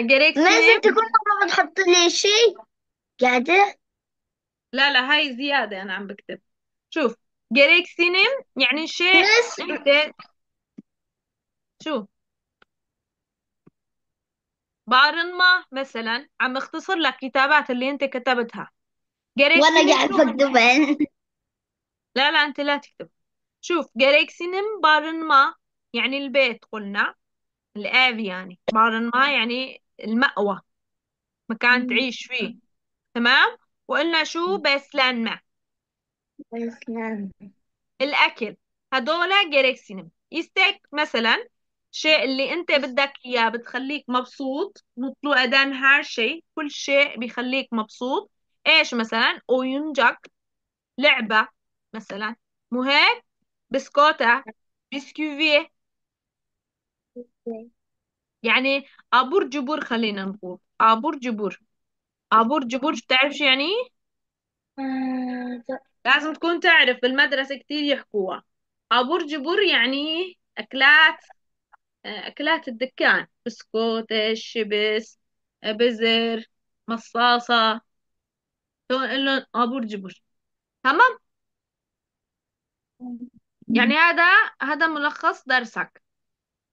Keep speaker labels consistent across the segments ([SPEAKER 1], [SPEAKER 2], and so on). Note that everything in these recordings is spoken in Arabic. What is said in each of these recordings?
[SPEAKER 1] جريكسينيم
[SPEAKER 2] لازم تكون مرة بتحط لي شيء. قاعدة.
[SPEAKER 1] لا لا هاي زيادة أنا عم بكتب. شوف جريكسينيم يعني شيء
[SPEAKER 2] بس.
[SPEAKER 1] أنت شوف بارنما مثلا عم اختصر لك كتابات اللي أنت كتبتها.
[SPEAKER 2] وأنا
[SPEAKER 1] جريكسينيم
[SPEAKER 2] قاعد
[SPEAKER 1] شو
[SPEAKER 2] بكتبن
[SPEAKER 1] لا لا أنت لا تكتب. شوف جريكسينيم بارنما يعني البيت قلنا الآبي يعني بارنما يعني المأوى مكان تعيش فيه تمام؟ وقلنا شو؟ بسلانما
[SPEAKER 2] بسلام
[SPEAKER 1] الأكل هدول جريكسينيم يستيك مثلا شيء اللي أنت بدك إياه بتخليك مبسوط mutlu eden her şey كل شيء بيخليك مبسوط. إيش مثلا؟ oyuncak لعبة مثلا. مو هيك بسكوتة bisküvi يعني abur cubur خلينا نقول. abur cubur. abur cubur بتعرف شو يعني؟ لازم تكون تعرف بالمدرسة كتير يحكوها. abur cubur يعني أكلات أكلات الدكان. بسكوت شيبس بزر مصاصة. تقول لهم عبور جبور. تمام؟ يعني هذا هذا ملخص درسك.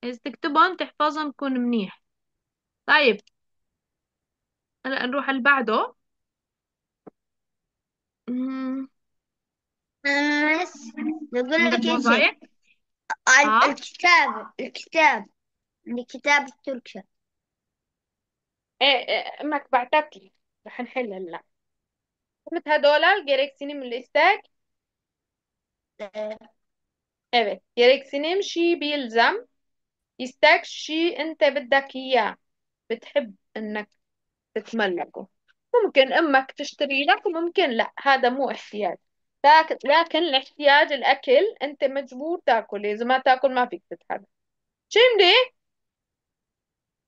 [SPEAKER 1] إذا تكتبهم تحفظهم يكون منيح. طيب. هلا نروح اللي بعده. أمم،
[SPEAKER 2] بس بقول
[SPEAKER 1] عندك
[SPEAKER 2] لك شيء ال-
[SPEAKER 1] آه
[SPEAKER 2] الكتاب. الكتاب. الكتاب التركي.
[SPEAKER 1] إيه إيه، إمك بعتت لي. رح نحل هلا. قلت هدول gereksinim istek evet gereksinim شي بيلزم istek شي انت بدك اياه. بتحب انك تتملكه. ممكن أمك تشتري لك وممكن لا هذا مو احتياج. لكن الاحتياج الأكل انت مجبور تاكل. إذا ما تاكل ما فيك تتحرك. Şimdi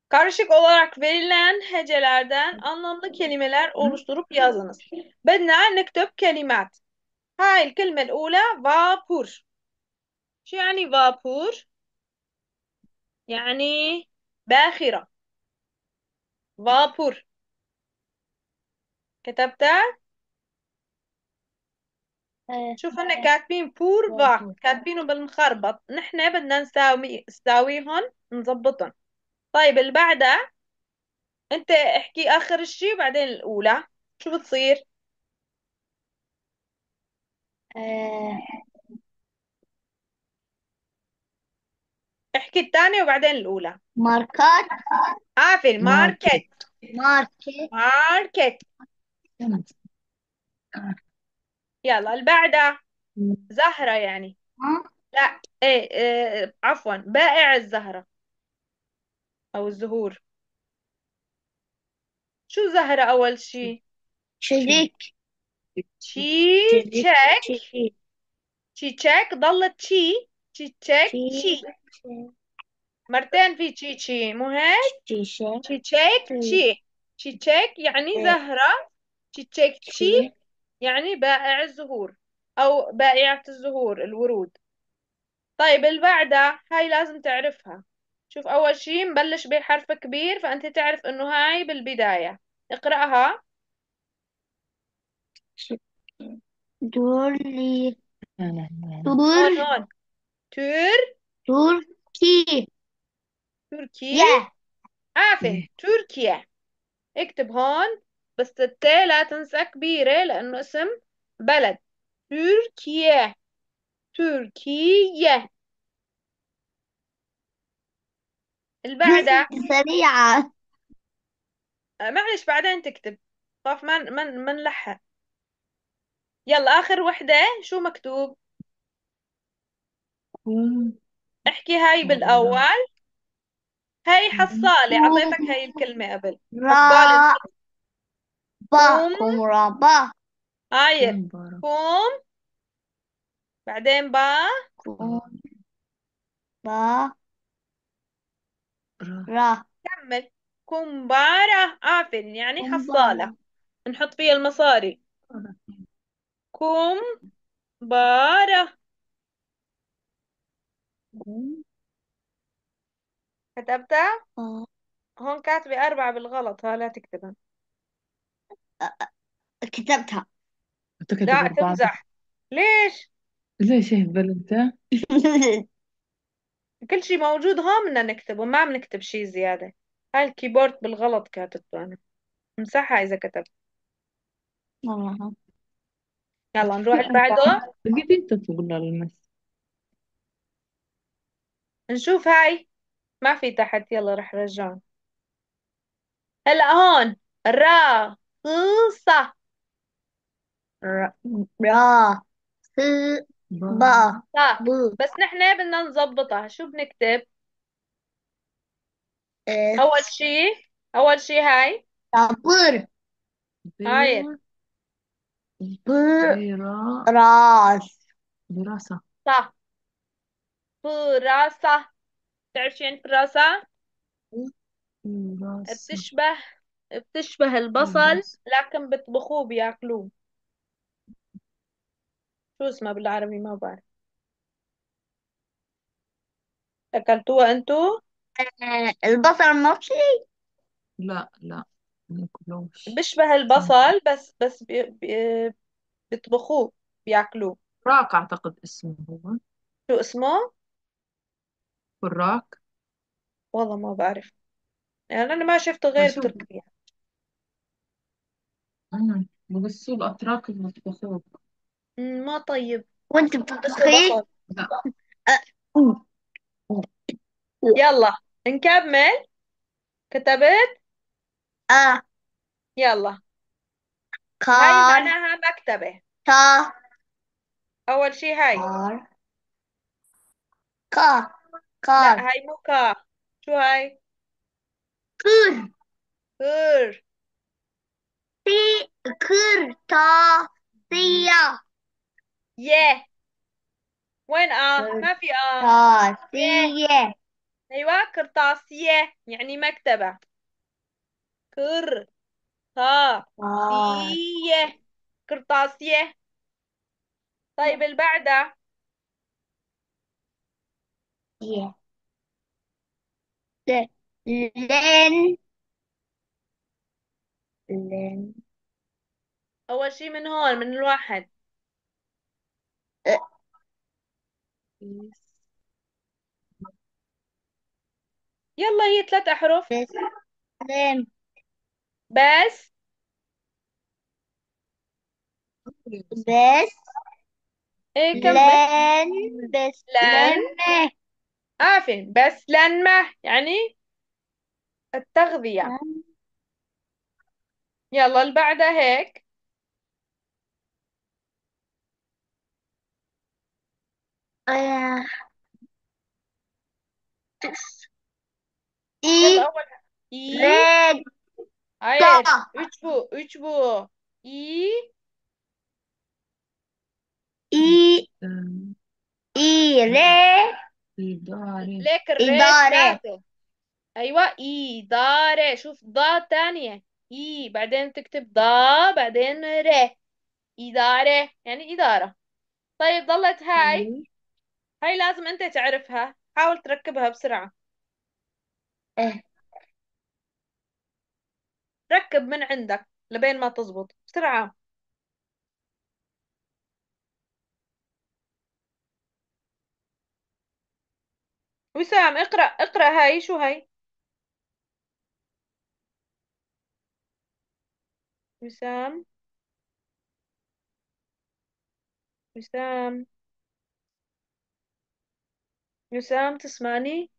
[SPEAKER 1] karışık olarak verilen hecelerden anlamlı kelimeler oluşturup yazınız. بدنا نكتب كلمات هاي الكلمة الأولى vapur. شو يعني vapur. يعني باخرة. vapur كتبتها؟ شوف هن كاتبين بور فا كاتبينه بالمخربط. نحن بدنا نساوي نساويهم نظبطهم طيب اللي بعدها؟ أنت احكي آخر الشي وبعدين الأولى. شو بتصير؟ احكي الثانية وبعدين الاولى
[SPEAKER 2] ماركات
[SPEAKER 1] عافي ماركت
[SPEAKER 2] ماركت
[SPEAKER 1] ماركت يلا اللي بعدها زهرة يعني لا إيه, إيه عفوا بائع الزهرة أو الزهور شو زهرة اول شي
[SPEAKER 2] شريك
[SPEAKER 1] شي تشيك تشيك ضلت شي تشيك شي مرتين في تشي تشي مو هيك
[SPEAKER 2] شيشة
[SPEAKER 1] تشيك تشي تشيك يعني زهرة تشيك تشي يعني بائع الزهور أو بائعة الزهور الورود طيب اللي بعدها هاي لازم تعرفها شوف أول شي مبلش بحرف كبير فأنت تعرف إنه هاي بالبداية اقرأها
[SPEAKER 2] دولي
[SPEAKER 1] هون
[SPEAKER 2] دور
[SPEAKER 1] تور
[SPEAKER 2] تركي
[SPEAKER 1] تركي
[SPEAKER 2] يا
[SPEAKER 1] عافية تركيا اكتب هون بس التاء لا تنسى كبيرة لأنه اسم بلد تركيا تركيا اللي بعدها
[SPEAKER 2] سريعة
[SPEAKER 1] معلش بعدين تكتب. خاف ما ما ما نلحق يلا آخر وحدة. شو مكتوب؟ احكي هاي بالأول. هاي حصالة عطيتك هاي الكلمة قبل. حصالة.
[SPEAKER 2] را با.
[SPEAKER 1] كوم
[SPEAKER 2] كمرة با
[SPEAKER 1] هاي كوم بعدين با.
[SPEAKER 2] كم با. را.
[SPEAKER 1] كمل. كمبارة عافن يعني حصالة. نحط فيها المصاري. كمبارة كتبتها؟
[SPEAKER 2] آه.
[SPEAKER 1] هون كاتبة أربعة بالغلط ها لا تكتبها.
[SPEAKER 2] كتبتها.
[SPEAKER 3] كاتب
[SPEAKER 1] لا
[SPEAKER 3] أربعة
[SPEAKER 1] تمزح. ليش؟
[SPEAKER 3] ليش اهبل أنت؟
[SPEAKER 1] كل شي موجود هون بدنا نكتبه ما بنكتب شي زيادة. هاي الكيبورد بالغلط كاتبته أنا. امسحها إذا كتبت.
[SPEAKER 2] والله
[SPEAKER 1] يلا نروح اللي بعده.
[SPEAKER 3] أنت تقول للمس
[SPEAKER 1] نشوف هاي. ما في تحت. يلا رح رجعهم هلا هون. راقصة
[SPEAKER 2] را. را. س با
[SPEAKER 1] بس نحن بدنا نظبطها. شو بنكتب؟
[SPEAKER 2] اس
[SPEAKER 1] أول شي أول شي هاي.
[SPEAKER 2] صبر
[SPEAKER 1] هاي.
[SPEAKER 2] راس.
[SPEAKER 3] دراسة.
[SPEAKER 1] صح. فراسة تعرف شو يعني فراسة
[SPEAKER 3] دراسة
[SPEAKER 1] بتشبه بتشبه البصل
[SPEAKER 3] دراسة
[SPEAKER 1] لكن بيطبخوه بياكلوه شو اسمها بالعربي ما بعرف أكلتوها أنتو
[SPEAKER 2] آه، البصل مطشي
[SPEAKER 3] لا لا ماكلوش
[SPEAKER 1] بيشبه البصل بس بس بي... بي... بيطبخوه بياكلوه
[SPEAKER 3] فراك أعتقد اسمه هو
[SPEAKER 1] شو اسمه
[SPEAKER 3] فراك
[SPEAKER 1] والله ما بعرف. يعني أنا ما شفته غير
[SPEAKER 3] بشوف
[SPEAKER 1] بتركيا
[SPEAKER 3] أمم بقصوا الأتراك المطبخون
[SPEAKER 1] مم، ما طيب.
[SPEAKER 2] وأنت
[SPEAKER 1] اسمه
[SPEAKER 2] بتطبخي
[SPEAKER 1] بصل
[SPEAKER 3] لا.
[SPEAKER 2] آه.
[SPEAKER 1] يلا. نكمل كتبت؟
[SPEAKER 2] آه.
[SPEAKER 1] يلا. هاي
[SPEAKER 2] كار
[SPEAKER 1] معناها مكتبة.
[SPEAKER 2] تا.
[SPEAKER 1] أول شي هاي.
[SPEAKER 2] كار كا
[SPEAKER 1] لا
[SPEAKER 2] كار
[SPEAKER 1] هاي مو كا شو هاي؟
[SPEAKER 2] كر
[SPEAKER 1] كر
[SPEAKER 2] تا سيا.
[SPEAKER 1] يه. وين آه ما في
[SPEAKER 2] تا
[SPEAKER 1] يه. أيوة قرطاسية يعني مكتبة. كر تا
[SPEAKER 2] كار
[SPEAKER 1] سية قرطاسية طيب اللي
[SPEAKER 2] يه ل- لين لين
[SPEAKER 1] أول شي من هون من الواحد.
[SPEAKER 2] آه،
[SPEAKER 1] يلا هي ثلاث أحرف.
[SPEAKER 2] بس لين
[SPEAKER 1] بس
[SPEAKER 2] بس
[SPEAKER 1] إيه كمل.
[SPEAKER 2] لين بس
[SPEAKER 1] لن
[SPEAKER 2] لين
[SPEAKER 1] عارفين بس لن ما يعني التغذية. يلا اللي بعدها هيك.
[SPEAKER 2] آه،
[SPEAKER 1] يلا
[SPEAKER 2] إي
[SPEAKER 1] أول إي.
[SPEAKER 2] ريد.
[SPEAKER 1] hayır
[SPEAKER 2] تا.
[SPEAKER 1] üç bu üç bu İ
[SPEAKER 2] إي.
[SPEAKER 3] أمم،
[SPEAKER 2] إي. ري
[SPEAKER 3] إدارة
[SPEAKER 1] ليك الري
[SPEAKER 2] إدارة
[SPEAKER 1] بتاعته أيوة إدارة شوف ضاد تانية. إي بعدين تكتب ضا بعدين ر. إدارة يعني إدارة طيب ضلت هاي. هاي لازم أنت تعرفها. حاول تركبها بسرعة.
[SPEAKER 2] إيه.
[SPEAKER 1] ركب من عندك لبين ما تزبط. بسرعة. وسام اقرأ اقرأ هاي شو هاي؟ وسام. وسام. وسام تسمعني؟